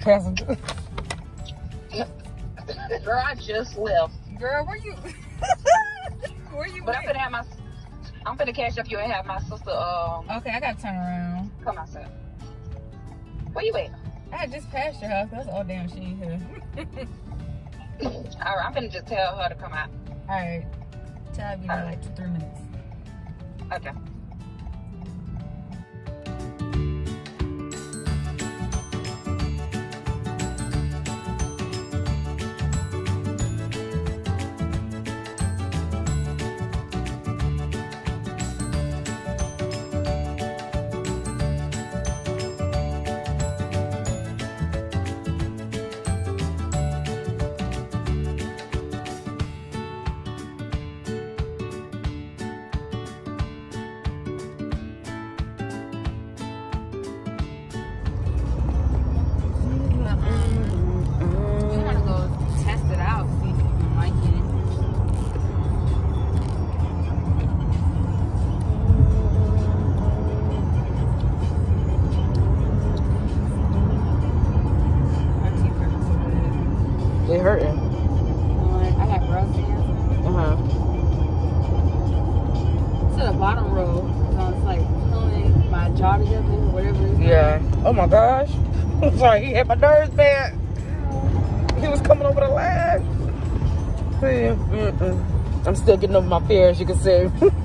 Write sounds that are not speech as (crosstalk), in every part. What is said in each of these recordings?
passenger. Girl, I just left. Girl, where you? (laughs) where you But I'm gonna have my I'm finna catch up you and have my sister um Okay, I gotta turn around. come outside. Where you at? I just passed your house. That's all damn, she ain't here. (laughs) Alright, I'm gonna just tell her to come out. All right, tell you in like two, three minutes. Okay. Yeah. Oh my gosh. (laughs) I'm sorry. He had my nerves bad. He was coming over the line. I'm still getting over my fear, as you can see. (laughs)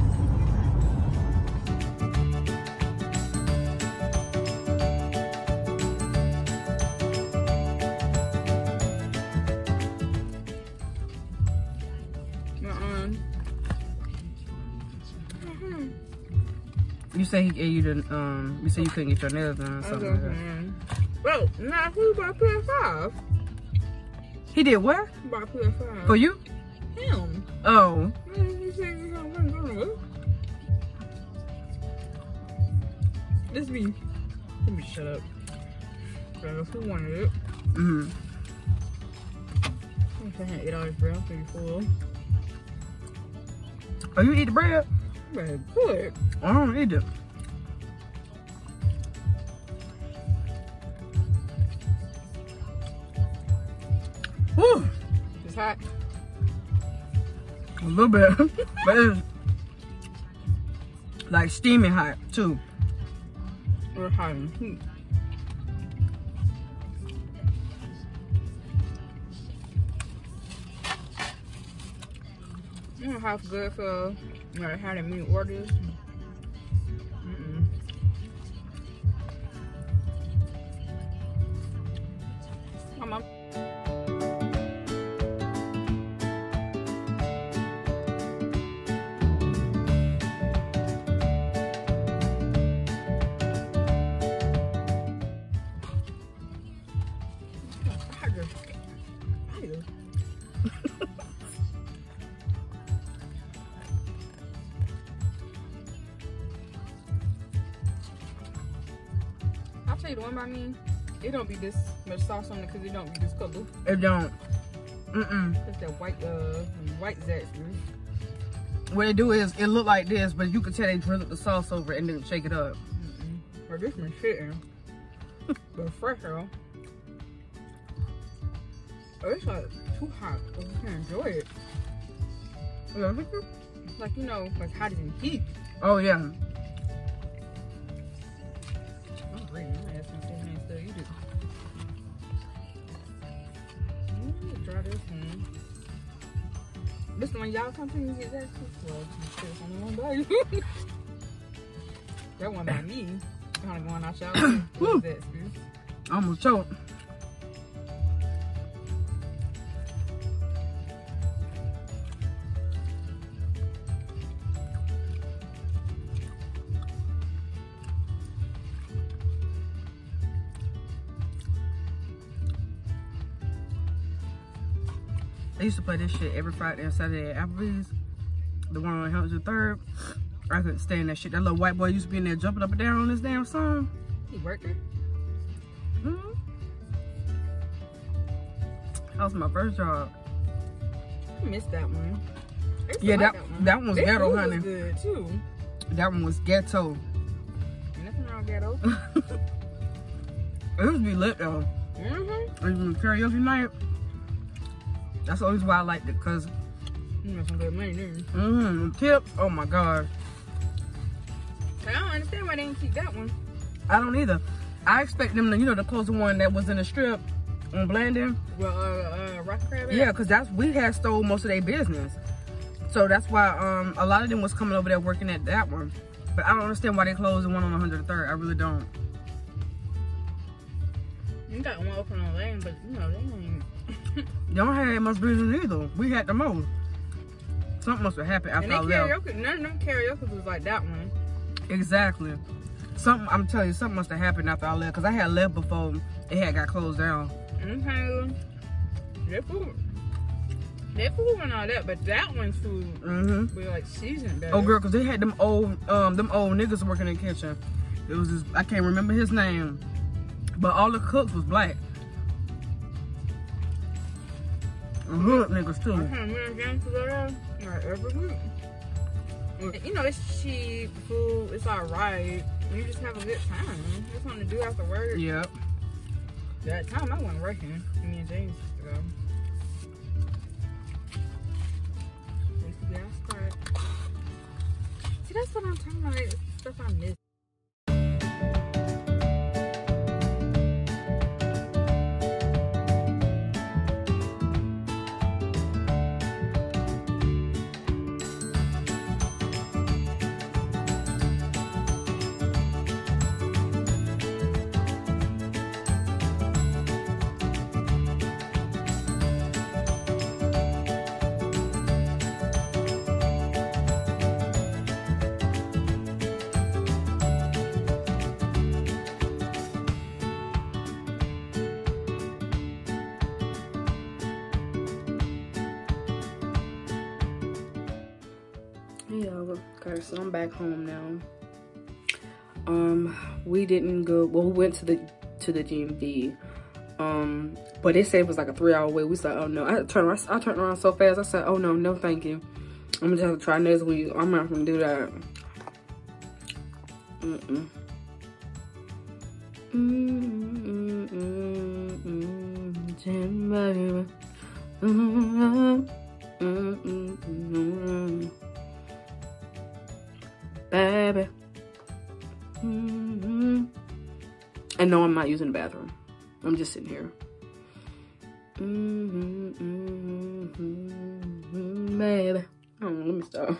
you say he gave you the um. You say you couldn't get your nails done. or Something like that. Well, nah, who bought PS5? He did what Bought PS5. for you? him. Oh, You said you don't want to go. This me. Let me shut up. So who wanted it? mm-hmm. I'm saying eight dollars, bro. I'm pretty full. Oh, you eat the bread? Very good. I don't eat it. Whew, It's hot. a little bit, (laughs) but it's like steaming hot too. We're hot and heat. You know how good for like how many orders? Tell you the one by me. It don't be this much sauce on it because it don't be this color. It don't. Mm-mm. It's that white, uh, white Zaxby's. What they do is it look like this, but you can tell they drizzled the sauce over it and then shake it up. Mm-mm. Or this one shitting. (laughs) but fresh though. Oh, it's like too hot. I just can't enjoy it. Like, you know, like hot as in heat. Oh yeah. This one. This one y'all come to you get that too. Well, this only one by you. (laughs) that one by me. Kind of going out y'all. (coughs) What's that, sis? I almost choked. Used to play this shit every Friday and Saturday at Applebee's. The one on 103rd. I couldn't stand that shit. That little white boy used to be in there jumping up and down on this damn song. He working? hmm That was my first job. I missed that one. I used to Yeah, like that- that one was Their ghetto, food honey. Was good too. That one was ghetto. Nothing wrong ghetto. (laughs) It was be lit though. Mm-hmm. And karaoke night. That's always why I liked it, cause You got some good money there. mm-hmm, tips. Oh my god, I don't understand why they didn't keep that one. I don't either. I expect them to, you know, to close the one that was in the strip on Blanding. Well, uh, uh, Rocket Crab. Yeah, cause that's we had stole most of their business, so that's why um a lot of them was coming over there working at that one. But I don't understand why they closed the one on 103rd. I really don't. You got one open on lane, but you know they ain't. Y'all had much business either. We had the most. Something must have happened after And I left. karaoke. None of them karaoke was like that one. Exactly. Something I'm telling you, something must have happened after I left. Cause I had left before it had got closed down. Okay. Their food. Their food and all that, but that one's food Mm-hmm. was like seasoned better. Oh girl, cause they had them old um them old niggas working in the kitchen. It was just I can't remember his name. But all the cooks was black. And hood niggas I too. can't remember again to go there like every week. You know, it's cheap food. It's alright. You just have a good time. Just something to do after work. Yep. That time I wasn't working. Me and James used to go. Be. See, that's what I'm talking about. It's stuff I miss. Yeah, okay, so I'm back home now. Um, we didn't go. Well, we went to the to the DMV. Um, but they said it was like a three hour wait. We said, oh no. I turned around, I turned around so fast. I said, oh no, no, thank you. I'm gonna have to try next week. I'm not gonna do that. Mm mm. Mm baby. Mm mm mm mm. Mm-hmm. And no, I'm not using the bathroom. I'm just sitting here. Mm-hmm, mm-hmm, mm-hmm, baby. Oh, let me stop.